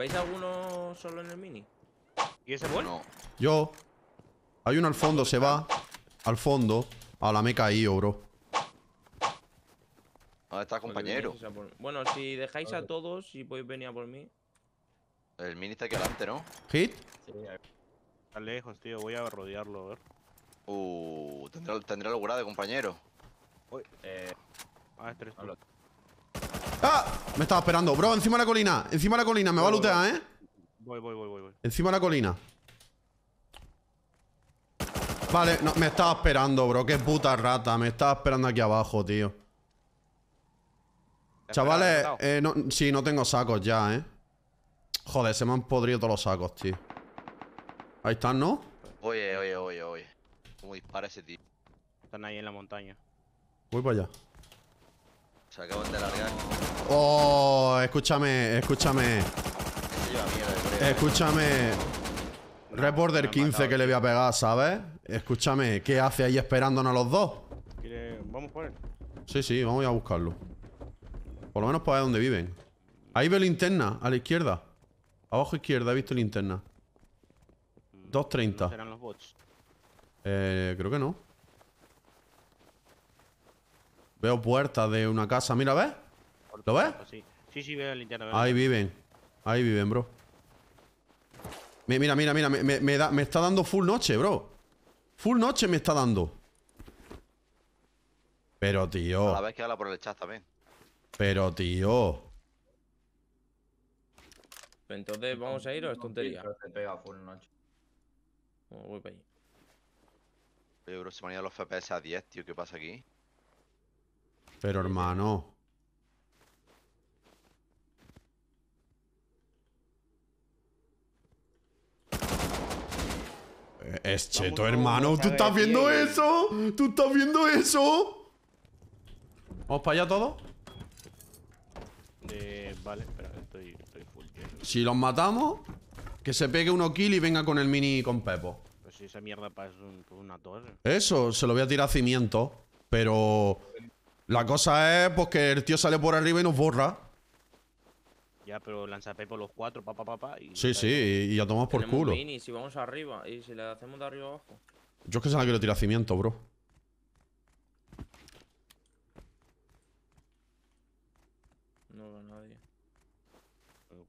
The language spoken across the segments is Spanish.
¿Veis alguno solo en el mini? ¿Y ese bol? No. Yo. Hay uno al fondo, se va. Al fondo. A la me he caído, bro. ¿Dónde está compañero? Bueno, si dejáis a todos, si podéis venir a por mí. El mini está aquí adelante, ¿no? Hit. Sí, a ver. Está lejos, tío. Voy a rodearlo, a ver. Uh, tendrá, tendrá locura de compañero. Eh, Ah, eres tú. ¡Ah! Me estaba esperando. Bro, encima de la colina. Encima de la colina. Me va a lootear, ¿eh? Voy, voy, voy, voy. voy. Encima de la colina. Vale, no, me estaba esperando, bro. Qué puta rata. Me estaba esperando aquí abajo, tío. ¿Te has Chavales, eh, no, sí, no tengo sacos ya, ¿eh? Joder, se me han podrido todos los sacos, tío. Ahí están, ¿no? Oye, oye, oye, oye. ¿Cómo dispara ese tío? Están ahí en la montaña. Voy para allá. Se acaban de largar. Oh, escúchame, escúchame. Escúchame. Red Border me han 15 matado, que le voy a pegar, ¿sabes? Escúchame, ¿qué hace ahí esperándonos los dos? ¿Quiere- Vamos por él. Sí, sí, vamos a ir a buscarlo. Por lo menos para ver dónde viven. Ahí veo linterna, a la izquierda. Abajo izquierda he visto linterna. Mm, 2.30. ¿No serán los bots? Eh, creo que no. Veo puertas de una casa. Mira, ¿ves? ¿Lo ves? Sí, sí, sí, veo la linterna. veo Ahí viven. Ahí viven, bro. Mi- Mira, mira, mira. Me, me- me da- me está dando full noche, bro. Full noche me está dando. Pero, A la tío. vez que habla por el chat también. Pero, tío. Pero entonces, ¿vamos a ir o es tontería? Pero se pega full noche. Voy para allí. Oye, bro, se me han ido los FPS a 10, tío. ¿Qué pasa aquí? Pero, hermano. Eh, Es cheto, Vamos, hermano. ¿Tú estás viendo tío. eso? ¿Tú estás viendo eso? ¿Vamos para allá todos? De... Vale, espera, estoy, estoy full lleno. Si los matamos, que se pegue uno kill y venga con el mini con Pepo. Pues si esa mierda parece un- una torre. Eso, se lo voy a tirar a cimiento. Pero la cosa es pues que el tío sale por arriba y nos borra. Ya, pero lanza por los cuatro, pa, pa, pa, pa. Y Sí, sí, y, y ya tomamos por culo. mini, si vamos arriba y si le hacemos de arriba abajo. Yo es que se la quiero tirar a cimiento, bro. No veo a nadie.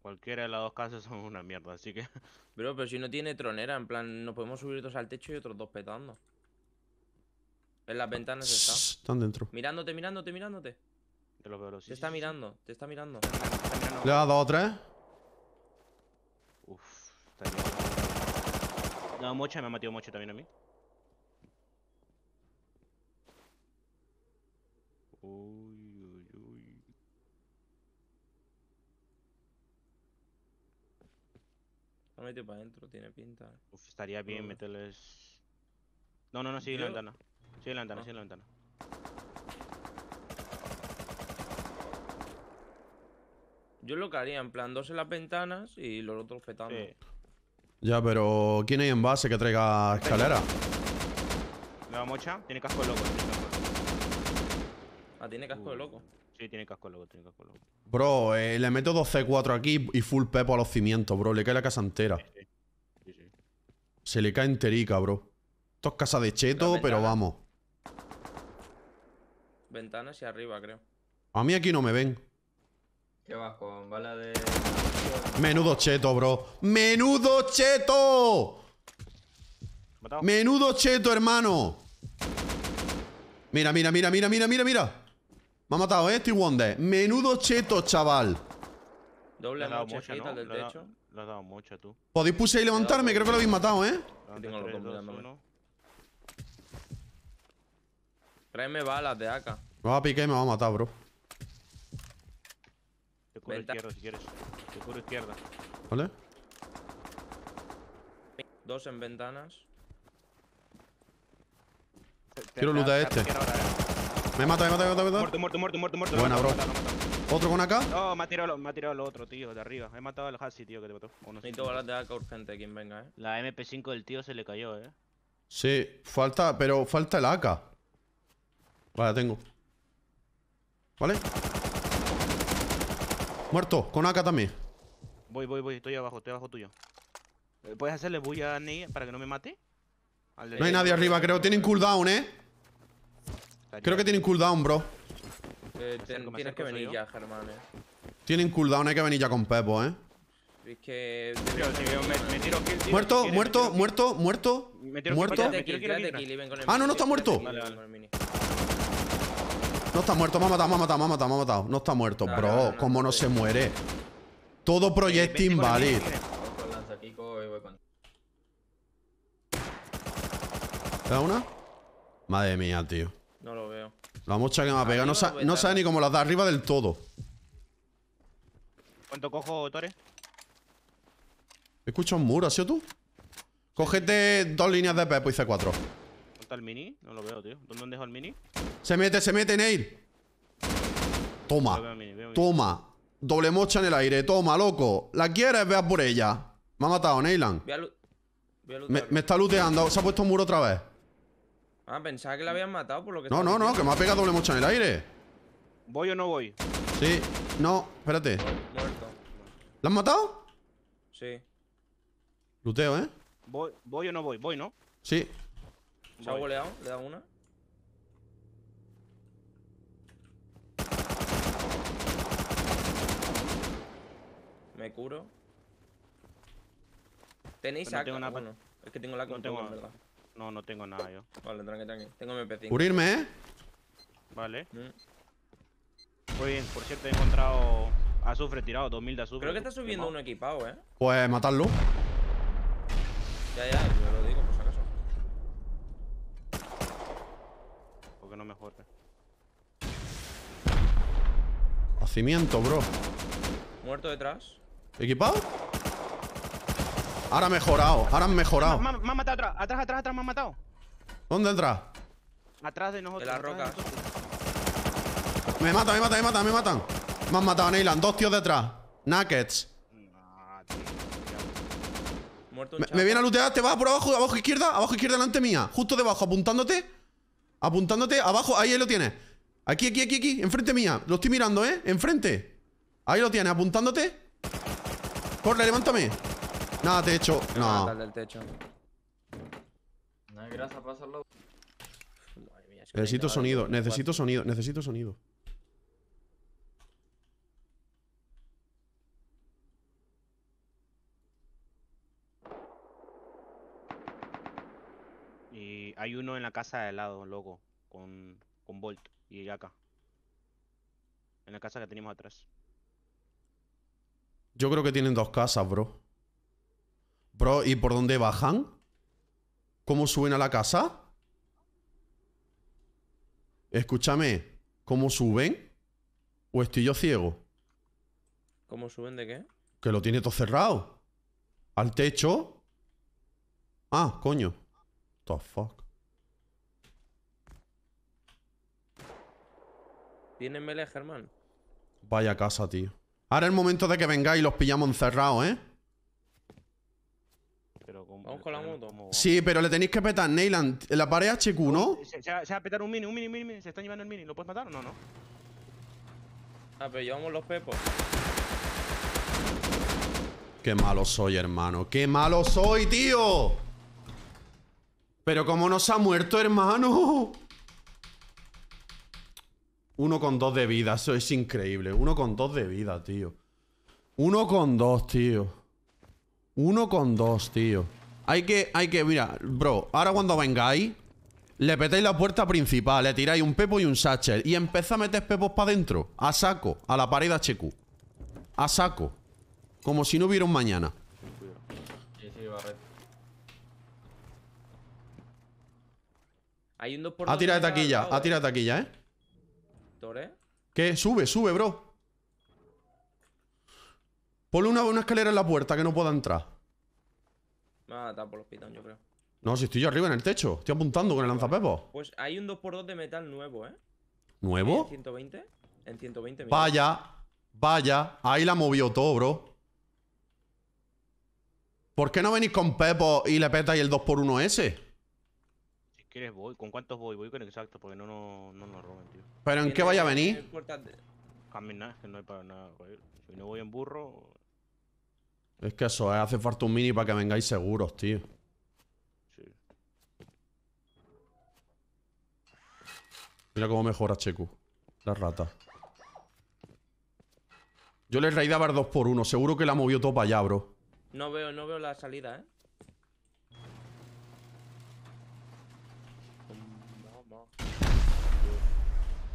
Cualquiera de las dos casas son una mierda, así que. Bro, pero si no tiene tronera, en plan, nos podemos subir dos al techo y otros dos petando. En las ventanas está. Están dentro. Mirándote, mirándote, mirándote. Te lo veo, sí, te está sí, sí. mirando, te está mirando. Le he dado dos o tres. Uf, está bien. No, mocha, me ha matado mocha también a mí. Uy, uy, uy. Está metido para adentro, tiene pinta. eh. Uf, estaría bien meterles. No, no, no, sigue la ventana. Sigue en la ventana, Ah. sigue en la ventana. Yo lo que haría, en plan, dos en las ventanas y los otros petando. Sí. Ya, pero ¿quién hay en base que traiga escalera? ¿Le da mocha? Tiene casco de loco. Tiene casco de loco. Ah, tiene casco de loco. Sí, tiene casco de loco, tiene casco de loco. Bro, eh, le meto dos C4 aquí y full pepo a los cimientos, bro. Le cae la casa entera. Sí, sí. sí. Se le cae enterica, bro. Esto es casa de cheto, La pero vamos. Ventanas y arriba, creo. A mí aquí no me ven. ¿Qué vas con bala de. Menudo cheto, bro. ¡Menudo cheto! ¿Matado? ¡Menudo cheto, hermano! Mira, mira, mira, mira, mira, mira, mira. Me ha matado, eh, Steve Wonder. Menudo cheto, chaval. Le Doble dado mocha ¿no? el del techo. le has dado mocha tú. ¿Podéis puse y levantarme? Creo que lo habéis matado, ¿eh? Tengo. Tráeme balas de AK. Me va a picar y me va a matar, bro. Te cubro Venta- izquierda si quieres. Te cubro izquierda. ¿Vale? Dos en ventanas. Quiero lootar te- este. ahora, eh. Me mata, me mata, me mata, me mata. Muerto, muerto, muerto, muerto, muerto. Buena, bro. ¿Otro con acá? No, me ha tirado, me ha tirado el otro, tío, de arriba. He matado al Hasi, tío, que te mató. Necesito balas de AK urgente, quien venga, eh. La MP5 del tío se le cayó, eh. Sí, falta, pero falta el AK. Vale, tengo. ¿Vale? Muerto, con AK también. Voy, voy, voy. Estoy abajo, estoy abajo tuyo. Eh, ¿Puedes hacerle bulla a Ney para que no me mate? Al No hay nadie arriba, creo. Tienen cooldown, ¿eh? Creo que tienen cooldown, bro. Eh, ten- tienes que venir ya, Germán, eh. Tienen cooldown, hay que venir ya con Pepo, ¿eh? Es que. Tío, si veo- me, me tiro kill, tío, Muerto, muerto, muerto, muerto. kill. Me tiro kill, muerto. Ah, no, no está muerto. Vale, vale. No está muerto, me ha matado, me ha matado, me ha matado, me ha matado. No está muerto, No, bro. no, no, ¿Cómo no se muere? Todo proyecto inválido. ¿Te da una? Madre mía, tío. No lo veo. La mocha que me ha pegado. No, sa- no sabe ni cómo las da arriba del todo. ¿Cuánto cojo, Tore? Escucho un muro, ¿has sido tú? Cógete dos líneas de Pepo y C4. ¿Dónde está el mini? No lo veo, tío. ¿Dónde han dejado el mini? Se mete, se mete, Neil. Veo Toma, el mini, veo el mini. toma. Doble mocha en el aire. Toma, loco. ¿La quieres? Vea por ella. Me ha matado, Neyland. Me, me está looteando. Se ha puesto un muro otra vez. Ah, pensaba que la habían matado por lo que No, no, no, que me ha pegado doble mocha en el aire. ¿Voy o no voy? Sí. No, espérate. Muerto. ¿La han matado? Sí. Luteo, ¿eh? ¿Voy, voy o no voy? Voy, ¿no? Sí. ¿Se ha goleado? ¿Le da una? Me curo. ¿Tenéis no tengo nada Bueno, es que tengo la No tengo en nada. verdad. No, no tengo nada yo. Vale, tranqui, tranqui. Tengo MP5. Cubrirme, ¿eh? Vale. Mm. Muy bien, por cierto he encontrado azufre tirado, 2000 de azufre. Creo que está subiendo uno equipado, ¿eh? Pues matarlo. Ya, ya, yo lo digo por si acaso. Porque no me jode. Hacimiento, bro. Muerto detrás. ¿Equipado? Ahora han mejorado, ahora han mejorado. Me, me- me han matado atrás, atrás, atrás, atrás, me han matado. ¿Dónde entra? Atrás de nosotros. las atrás de rocas. nosotros. Me matan, me matan, me matan, me matan. Me han matado a Neyland, dos tíos detrás. Nuggets. Me, me viene a lootear, te vas por abajo, abajo izquierda, abajo izquierda delante mía. Justo debajo, apuntándote. Apuntándote, abajo, ahí, ahí lo tienes. Aquí, aquí, aquí, aquí, enfrente mía. Lo estoy mirando, ¿eh? Enfrente. Ahí lo tienes, apuntándote. Corre, levántame. Nada, te he hecho. Me mata No. el del techo. No hay grasa para hacerlo. Madre mía, es que Necesito sonido, necesito sonido, necesito sonido. Y hay uno en la casa de al lado, loco. Con, con Bolt y acá. En la casa que teníamos atrás. Yo creo que tienen dos casas, bro. Bro, ¿y por dónde bajan? ¿Cómo suben a la casa? Escúchame, ¿cómo suben? ¿O estoy yo ciego? ¿Cómo suben de qué? Que lo tiene todo cerrado. ¿Al techo? Ah, coño. The fuck. ¿Tienen melee, Germán? Vaya casa, tío. Ahora es el momento de que vengáis y los pillamos encerrados, ¿eh? Pero con, Vamos con la moto. Sí, pero le tenéis que petar, Neyland. La pared HQ, ¿no? Se, se va- se va a petar un mini, un mini, un mini, mini. Se están llevando el mini. ¿Lo puedes matar o no? No. Ah, pero llevamos los pepos. Qué malo soy, hermano. Qué malo soy, tío. Pero cómo nos ha muerto, hermano. Uno con dos de vida, eso es increíble. Uno con dos de vida, tío. Uno con dos, tío. Uno con dos, tío. Hay que, hay que, mira, bro, ahora cuando vengáis, le petáis la puerta principal, le tiráis un pepo y un satchel y empezáis a meter pepos para adentro, a saco, a la pared HQ. A saco. Como si no hubiera un mañana. Hay un 2 por Ha tirado de taquilla, ha tirado de taquilla, ¿eh? ¿Tore? ¿Qué? Sube, sube, bro. Ponle una, una escalera en la puerta que no pueda entrar. Me va a matar por los pitón, yo creo. No, si estoy yo arriba en el techo. Estoy apuntando con el lanzapepos. Pues hay un 2x2 de metal nuevo, ¿eh? ¿Nuevo? ¿En 120? En 120, mira. Vaya, vaya. Ahí la movió todo, bro. ¿Por qué no venís con Pepo y le petáis el 2x1 ese? Quieres voy. ¿Con cuántos voy? Voy con exacto porque no, no, no nos roben, tío. ¿Pero en qué vaya a venir? Caminar, que no hay para nada, joder. Si no voy en burro. Es que eso, eh, hace falta un mini para que vengáis seguros, tío. Sí. Mira cómo mejora Cheku. La rata. Yo le raidaba el 2x1. Seguro que la movió todo para allá, bro. No veo, no veo la salida, ¿eh?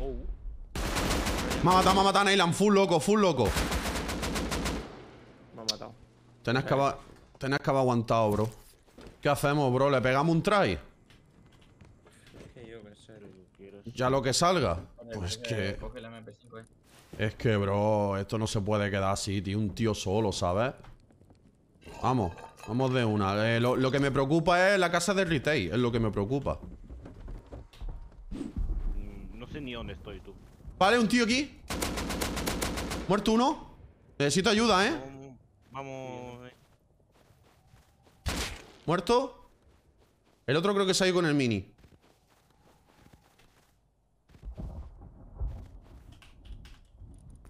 Oh. Me ha matado, me ha matado Neyland. Full loco, full loco. Me ha matado. Tenés que haber, tenés que haber aguantado, bro. ¿Qué hacemos, bro? ¿Le pegamos un try? Es que yo qué sé. Quiero... Ya lo que salga. Coge, Pues que... Coge el MP5, eh. Es que, bro, esto no se puede quedar así, tío. Un tío solo, ¿sabes? Vamos, vamos de una. Eh, lo, lo que me preocupa es la casa de retail. Es lo que me preocupa. No sé ni dónde estoy tú. Vale, un tío aquí. Muerto uno. Necesito ayuda, ¿eh? Vamos. Vamos. eh. Muerto. El otro creo que se ha ido con el mini.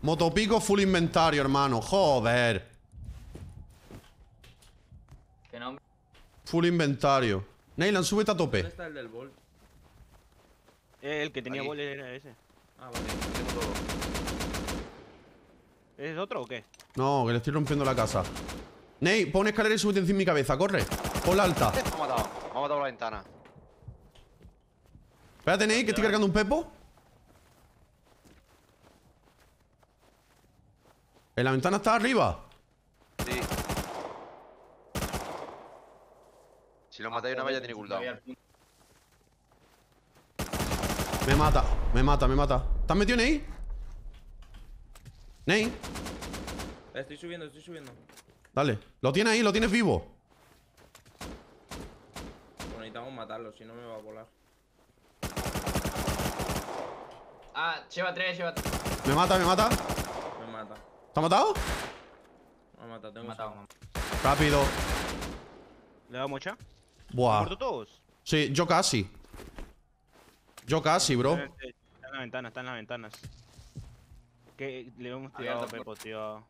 Motopico full inventario, hermano. Joder. Full inventario. Neyland, súbete a ¿Dónde tope. está el del Bolt? Eh, el que tenía Aquí. gol era ese. Ah, vale. Tengo todo. ¿Es otro o qué? No, que le estoy rompiendo la casa. Ney, pon escalera y súbete encima de mi cabeza. Corre. Ponla alta. Me ha matado. Me ha matado por la ventana. Espérate, Ney, que estoy cargando un pepo. ¿En la ventana está arriba? Sí. Si lo matáis una vez ya tiene cooldown. Me mata, me mata, me mata. ¿Estás metido, Ney? Ney, Estoy subiendo, estoy subiendo. dale. Lo tienes ahí, lo tienes vivo. Pues necesitamos matarlo, si no me va a volar. Ah, lleva tres, lleva tres. Me mata, me mata. Me mata. ¿Te ha matado? Me ha matado, tengo matado. Rápido. ¿Le damos ya? Buah. ¿Muerto todos? Sí, yo casi. Yo casi, bro. Está en la ventana, está en las ventanas. Que le hemos tirado a Pepo, tío.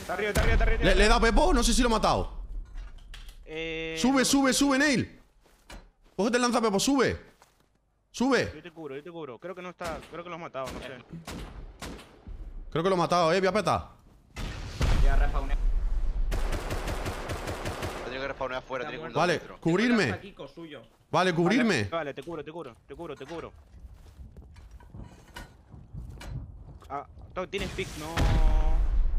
Está arriba, está arriba, está arriba. ¿Le, le he dado Pepo? No sé si lo he matado. Eh, Sube, no, sube, sube, Neil. Cógete el lanzapepo, sube. Sube. Yo te cubro, yo te cubro. Creo que no está, creo que lo has matado, no sé. Creo que lo he matado, eh. Voy a petar. Ya respawné. He afuera, tiene cooldown Vale, cubrirme. Vale, cubrirme. Vale, vale, te cubro, te cubro, te cubro, te cubro. Ah, tienes pick, no.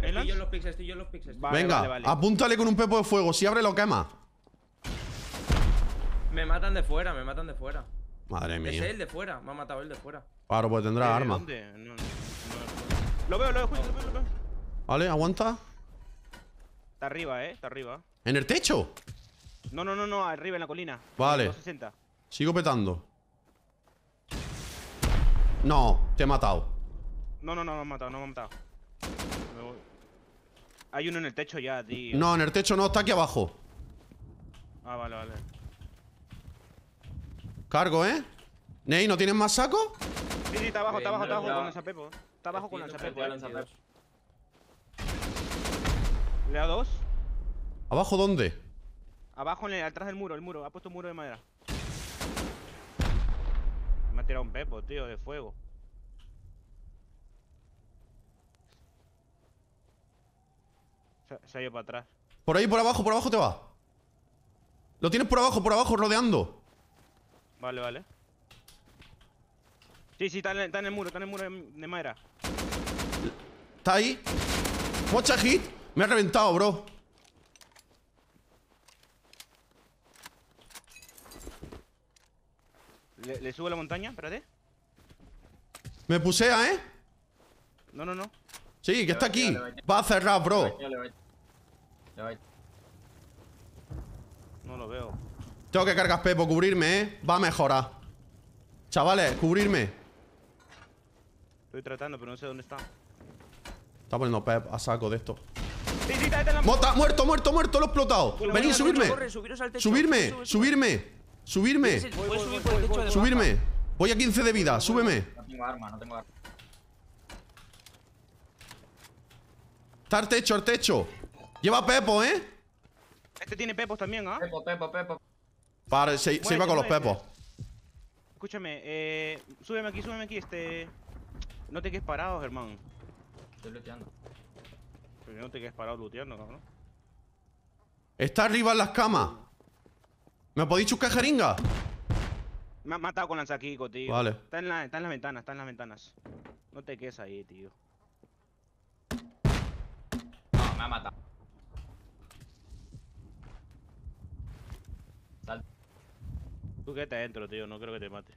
Estoy yo en los pics, estoy yo en los estoy- Vale, Venga, vale, vale. apúntale con un pepo de fuego. Si abre, lo quema. Me matan de fuera, me matan de fuera. Madre Es mía. él de fuera, me ha matado él de fuera. Claro, pues tendrá Eh, arma. ¿Dónde? No, no, no. Lo veo, lo veo, justo, lo veo, lo veo. Vale, aguanta. Está arriba, eh, está arriba. ¿En el techo? No, no, no, no, arriba en la colina. Vale. 260. Sigo petando. No, te he matado. No, no, no, me han matado, no me han matado. Me voy. Hay uno en el techo ya, tío. No, en el techo no, está aquí abajo. Ah, vale, vale. Cargo, ¿eh? Ney, ¿no tienes más saco? Sí, sí, está abajo, está abajo, está abajo Ya. con el zapepo. Está abajo con eh. lanzapepo. Le da dos. ¿Abajo dónde? Abajo, en el, atrás del muro, el muro. Ha puesto un muro de madera. Me ha tirado un pepo, tío, de fuego. Se, se ha ido para atrás. Por ahí, por abajo, por abajo te va. Lo tienes por abajo, por abajo, rodeando. Vale, vale. Sí, sí, está en, el- está en el muro, está en el muro de, de madera. ¿Está ahí? Watch a hit. Me ha reventado, bro. ¿Le, le sube la montaña? Espérate. Me pusea, ¿eh? No, no, no. Sí, que está aquí. Va a cerrar, bro. Le voy. Le voy. No lo veo. Tengo que cargar Pepo, cubrirme, ¿eh? Va a mejorar. Chavales, cubrirme. Estoy tratando, pero no sé dónde está. Está poniendo Pep a saco de esto. Sí. ¡Muerto, muerto, muerto! ¡Lo he explotado! ¡Venid, subirme! Corre, techo. ¡Subirme! ¡Subirme! ¡Subirme! Puedes subir por el techo de ¡Subirme! Voy a 15 de vida, súbeme. No tengo arma, no tengo arma. Está al techo, al techo. Lleva Pepo, ¿eh? Este tiene pepos también, ¿ah? Pepo, Pepo, Pepo. Vale, se, se iba con los pepos. Escúchame, eh. Súbeme aquí, súbeme aquí, este. No te quedes parado, Germán. Estoy luteando. Porque no te quedes parado looteando, cabrón. Está arriba en las camas. ¿Me podéis chuscar jeringa? Me ha matado con lanzaquico, tío. Vale. Está en, la, está en las ventanas, está en las ventanas. No te quedes ahí, tío. No, me ha matado. Sal. Tú quédate adentro, tío. No creo que te mate.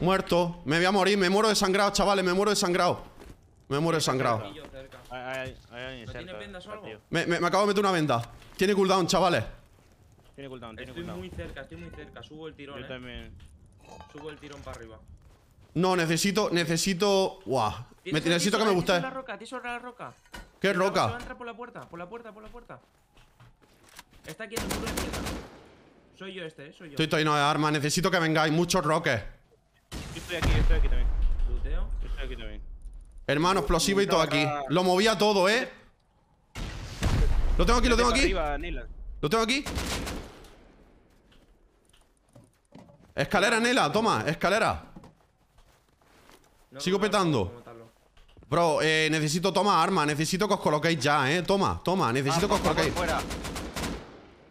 Muerto. Me voy a morir. Me muero de sangrado, chavales. Me muero de sangrado. Me muero de sangrado. Pillo cerca. Hay, hay, hay alguien ¿No cerca, tienes vendas o algo? Me, me- me acabo de meter una venda. Tiene cooldown, chavales. Tiene cooldown, tiene Estoy cooldown. muy cerca, estoy muy cerca. Subo el tirón, Yo eh. también. Subo el tirón para arriba. No, necesito, necesito. Guau. Me, necesito que me guste. la roca, tienes sobre la roca. ¿Qué va- va a roca? entrar por la puerta, por la puerta, por la puerta. Está aquí en el muro de izquierda. Soy yo este, eh, soy yo. Estoy, estoy, no de armas. Necesito que vengáis. Muchos roques. Yo estoy aquí, yo estoy aquí también. Luteo. Yo estoy aquí también. Hermano, explosivo y todo aquí. Lo movía todo, ¿eh? Lo tengo aquí, lo tengo aquí. Lo tengo aquí. Escalera, Nela, toma, escalera. No, Sigo petando. Bro, eh, necesito toma arma, necesito que os coloquéis ya, eh. Toma, toma, necesito que os Vamos, coloquéis. fuera.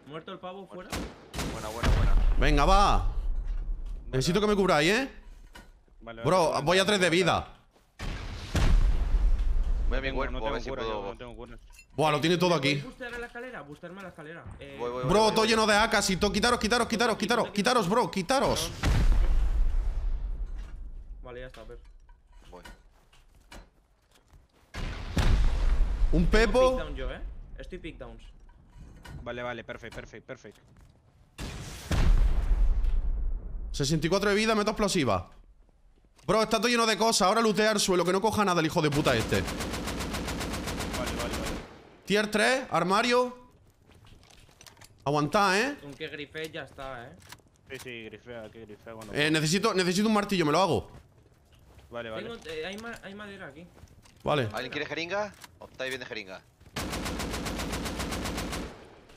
Muerto el pavo fuera. Buena, buena, buena. Venga, va. Necesito que me cubráis, eh. Vale, vale, Bro, voy a tres de vida. Voy a mi cuerpo, no a tengo ver si yo puedo. no tengo cura. Buah, lo tiene todo ¿Me aquí. la escalera? Bustearme a la escalera. Eh, Voy, voy, voy. Bro, voy, todo voy. lleno de AKs y todo. Quitaros, quitaros, quitaros, quitaros, quitaros, bro, quitaros. Vale, ya está, a ver. Voy. Un Pepo. Pickdown yo, eh. Estoy pickdowns. Vale, vale, perfecto, perfecto, perfecto. 64 de vida, meto explosiva. Bro, está todo lleno de cosas. Ahora lootea el suelo, que no coja nada el hijo de puta este. Tier 3, armario. Aguantá, eh. Con que grife ya está, eh. Sí, sí, grifea, que grifea cuando. Eh, necesito, necesito un martillo, me lo hago. Vale, vale. Tengo, eh, hay, ma- hay madera aquí. Vale. ¿Alguien quiere jeringa? ¿O estáis bien de jeringa?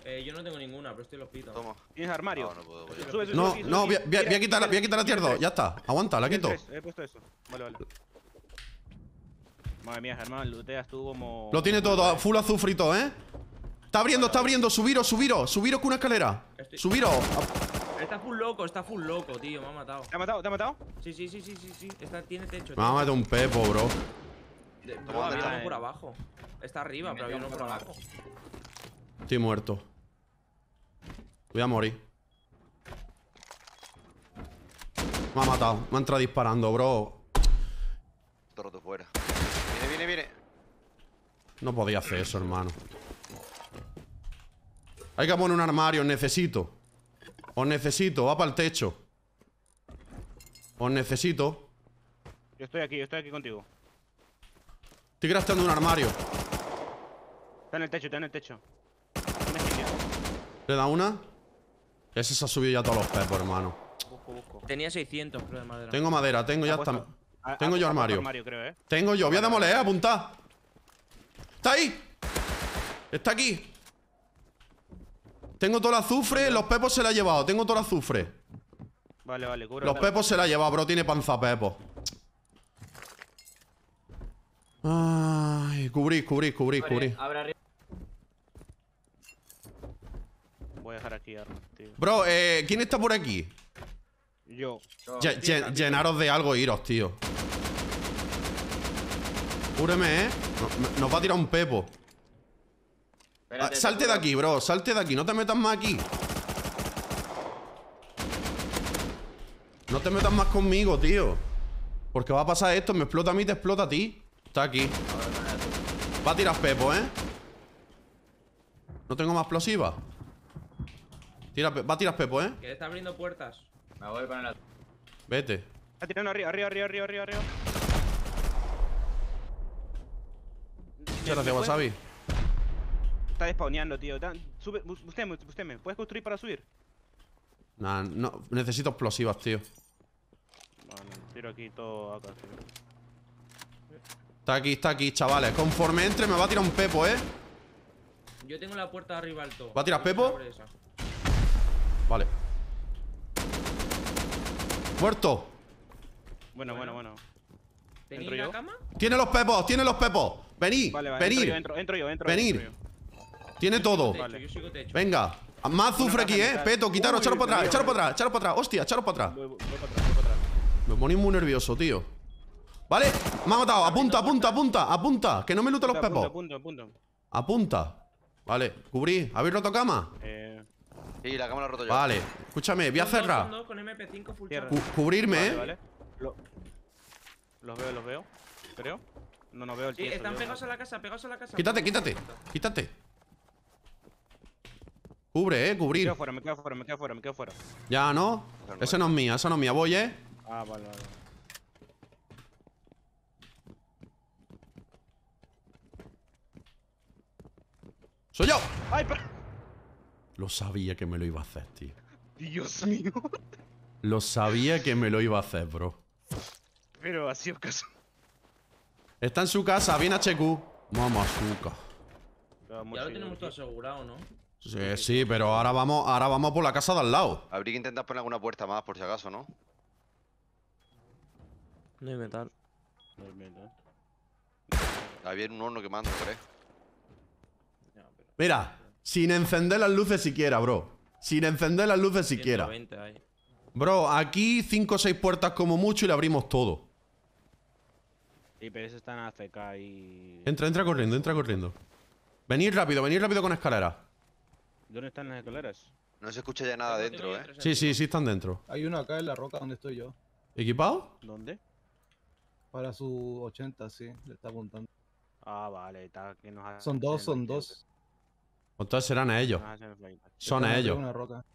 Eh, yo no tengo ninguna, pero estoy en los pitos. Toma. ¿Tienes armario? No, no puedo. voy sube, No, no, aquí. voy a, voy a- voy a Tira, quitar, voy a quitar la tier tira 2. Ya está, aguanta, la quito. tres, He puesto eso. Vale, vale. Madre mía, Germán, looteas tú como. Lo tiene todo, full azufrito, ¿eh? Está abriendo, está abriendo, subiros, subiros, subiros con una escalera. Estoy- Subiros. Está full loco, está full loco, tío. Me ha matado. ¿Te ha matado? ¿Te ha matado? Sí, sí, sí, sí, sí, sí. Está, tiene techo. Me va a tiene meter un pepo, bro. De- bro, ¿Dónde había está, uno eh? por abajo. Está arriba, Me pero había uno un por abajo. Estoy muerto. Voy a morir. Me ha matado. Me ha entrado disparando, bro. Todo roto fuera. Viene, viene. No podía hacer eso, hermano. Hay que poner un armario, os necesito. Os necesito, va para el techo. Os necesito. Yo estoy aquí, yo estoy aquí contigo. Estoy crafteando un armario. Está en el techo, está en el techo. ¿Le da una? Ese se ha subido ya todos los pepos, hermano. Busco, busco. Tenía 600, creo, de madera. Tengo madera, tengo ya Ha Tengo yo armario. armario, creo, eh. Tengo yo, voy a demoler, apuntad. ¡Está ahí! Está aquí. Tengo todo el azufre, los pepos se la ha llevado. Tengo todo el azufre. Vale, vale, cubro. Los pepos se la ha llevado, bro. Tiene panza pepo. Ay, cubrís, cubrís. Abre arriba. Voy a dejar aquí armas, tío. Bro, eh, ¿quién está por aquí? Yo. Yo- Lle- lle- llenaros de algo e iros, tío. Cúreme, eh. Nos va a tirar un pepo. Ah, salte te de aquí, bro. Salte de aquí. No te metas más aquí. No te metas más conmigo, tío. Porque va a pasar esto. Me explota a mí, te explota a ti. Está aquí. Va a tirar pepo, ¿eh? No tengo más explosiva. Tira va a tirar pepo, ¿eh? Que está abriendo puertas. Me voy con el. Vete. Está tirando arriba, arriba, arriba, arriba, arriba, arriba. Muchas gracias, Wasabi. Está despawneando, tío. Da- Sube, bus- busteme, busteme. ¿Puedes construir para subir? Nah, no. Necesito explosivas, tío. Vale, tiro aquí todo acá, tío. Está aquí, está aquí, chavales. Conforme entre me va a tirar un pepo, ¿eh? Yo tengo la puerta arriba alto. ¿Va a tirar Pepo? Vale. Muerto. Bueno, bueno, bueno. ¿Tenéis ¿Entro la yo? cama? Tiene los pepos, tiene los pepos. Venid, Vale, vale. venid. Entro yo, entro, entro yo, entro yo. Tiene todo. Techo, Vale. Yo sigo techo. Venga. Más azufre aquí, eh. Peto, quitaros, echaros para atrás, echaros para atrás, echaros para atrás. Hostia, echaros para atrás. Voy, voy para atrás, voy para atrás. Me ponéis muy nervioso, tío. Vale, me ha matado. Apunta, apunta, apunta, apunta. Que no me luten los pepos. punto, punto. Apunta. Vale, cubrí. ¿Habéis roto cama? Eh, Sí, la cámara la he roto yo. Vale. Escúchame, voy a cerrar. dos, Con MP5 full. Cu- cubrirme, vale, eh. vale. Lo- los veo, los veo. Creo. No, no veo el Sí, tío. están pegados a la casa, pegados a la casa. Quítate, quítate. Quítate. Cubre, eh, Me cubrir. quedo fuera, me quedo fuera, me quedo fuera, me quedo fuera. Ya, ¿no? Esa no es mía, esa no es mía. Voy, eh. Ah, vale, vale. ¡Soy yo! ¡Ay, pero... Lo sabía que me lo iba a hacer, tío. Dios mío. Lo sabía que me lo iba a hacer, bro. Pero así es caso. Está en su casa, viene HQ. Mamá azúcar. Ya lo tenemos todo asegurado, ¿no? Sí, sí, pero ahora vamos, ahora vamos por la casa de al lado. Habría que intentar poner alguna puerta más, por si acaso, ¿no? No hay metal. Había un horno quemando, creo. Mira, sin encender las luces siquiera, bro. Sin encender las luces siquiera. 120 ahí. Bro, aquí 5 o 6 puertas como mucho y le abrimos todo. Sí, pero esos están AFK y... Entra, entra corriendo, entra corriendo. Venid rápido, venid rápido con escalera. ¿Dónde están las escaleras? No se escucha ya nada dentro, ¿eh? Sí, sí, sí están dentro. Hay uno acá en la roca donde estoy yo. ¿Equipado? ¿Dónde? Para su 80, sí, le está apuntando. Ah, vale, está que nos hacen Son dos, son dos. Entonces serán ellos. nos hacen el flanqueo. Son entre ellos. Una roca.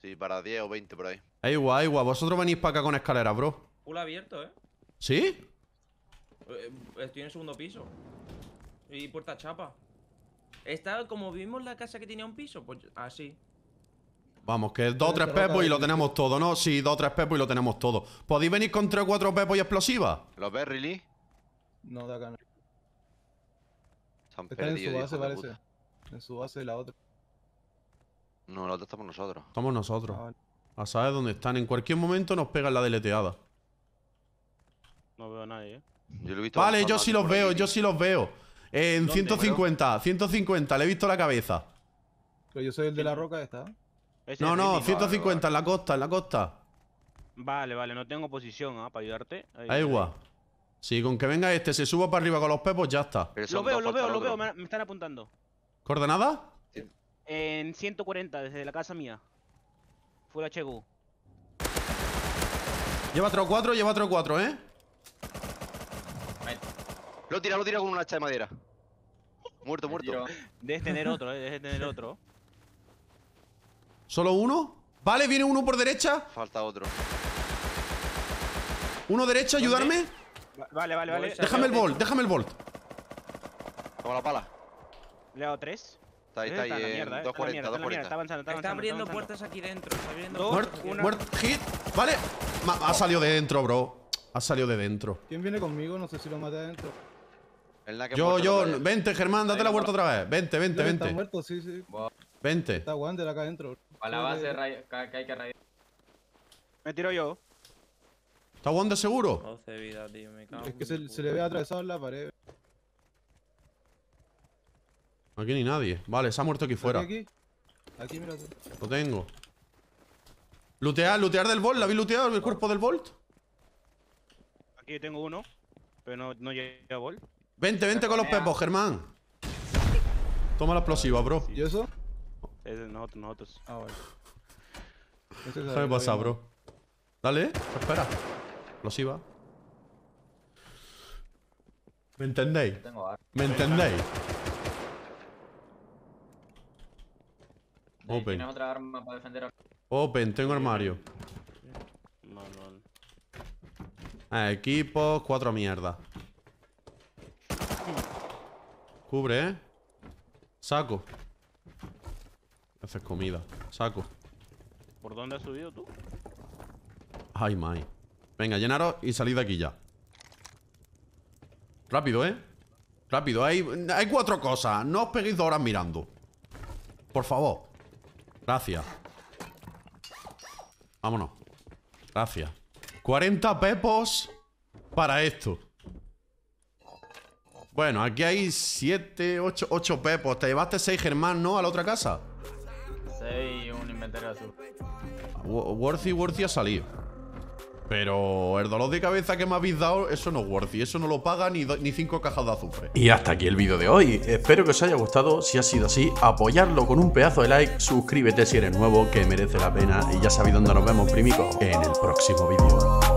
Sí, para 10 o 20 por ahí. Ey, guay, guay. Vosotros venís para acá con escalera, bro. Full abierto, ¿eh? ¿Sí? Eh, Estoy en el segundo piso. Y puerta chapa. Está como vimos la casa que tenía un piso, pues así. Vamos, que dos o tres pepos y lo tenemos todo, ¿no? Sí, dos o tres pepos y lo tenemos todo. ¿Podéis venir con tres o cuatro pepos y explosivas? ¿Los ves, Riley? No, de acá no. Se han Están en perdido, su hijos base, de parece. puta. En su base la otra. No, los otros estamos nosotros. Somos nosotros. Ah, vale. A saber dónde están. En cualquier momento nos pegan la deleteada. No veo a nadie, ¿eh? Yo lo he visto Vale, yo sí los veo, yo sí los veo. En ¿Dónde, 150, 150, le he visto la cabeza. Pero yo soy el de la roca, ¿está? Ese No, es no, Ricky. 150 en la costa, en la costa. Vale, vale, no tengo posición, ¿ah? Para ayudarte. Ahí, guay. Sí, con que venga este, se suba para arriba con los pepos, ya está. Lo veo, lo veo, lo veo, me están apuntando. ¿Coordenada? En 140, desde la casa mía. Full HQ. Lleva 3 o 4, lleva 3 o 4, ¿eh? Lo tira, lo tira con un hacha de madera. Muerto, Me muerto. tiro. Debes tener otro, ¿eh? Debes tener otro. ¿Solo uno? Vale, viene uno por derecha. Falta otro. Uno derecha, ayudarme. Va- Vale, vale, vale. Déjame el volt, déjame el volt. Toma la pala. Le he dado tres. Está ahí, está ahí, mierda, eh. Está en la 240, mierda, está en la mierda, Está 240. avanzando, está Está abriendo puertas aquí dentro. Está abriendo puertas Muert, hit. Vale. Ha salido de dentro, bro. Ha salido de dentro. ¿Quién viene conmigo? No sé si lo maté adentro. Yo, yo, vente, Germán, date la vuelta otra vez. Vente, vente, Está vente. muerto, sí, sí. Vente. Está Wander acá adentro. Para la base que hay que rayar. Me tiro yo. ¿Está Wanda seguro? 12 de vida, tío. Me cago Es que se, se le ve atravesado en la pared. Aquí ni nadie. Vale, se ha muerto aquí fuera. Aquí, aquí. Aquí, mira. Lo tengo. Lootear, lootear del Volt. ¿La habéis looteado el cuerpo del Volt? Aquí tengo uno. Pero no, no llega a bol. Vente, vente con los pepos, Germán. Toma la explosiva, bro. ¿Y eso? Es de nosotros, nosotros. Ah, vale. Ese Déjame lo pasar, bro. Dale. Espera. Explosiva. ¿Me entendéis? ¿Me entendéis? Open. ¿Tienes otra arma para defender a... Open, tengo armario. No, no. Ah, equipos, cuatro mierdas. Cubre, ¿eh? Saco. Haces comida. Saco. ¿Por dónde has subido tú? Ay, my. Venga, llenaros y salid de aquí ya. Rápido, ¿eh? Rápido, hay, hay cuatro cosas. No os peguéis dos horas mirando. Por favor. Gracias. Vámonos. Gracias. 40 pepos para esto. Bueno, aquí hay 7, 8, 8 pepos. Te llevaste 6 Germán, ¿no? A la otra casa. 6 y un inventario azul. Wo- Worthy, Worthy ha salido. Pero el dolor de cabeza que me habéis dado, eso no es Worthy. Eso no lo paga ni, ni cinco cajas de azufre. Y hasta aquí el vídeo de hoy. Espero que os haya gustado. Si ha sido así, apoyarlo con un pedazo de like. Suscríbete si eres nuevo, que merece la pena. Y ya sabéis dónde nos vemos, primico, en el próximo vídeo.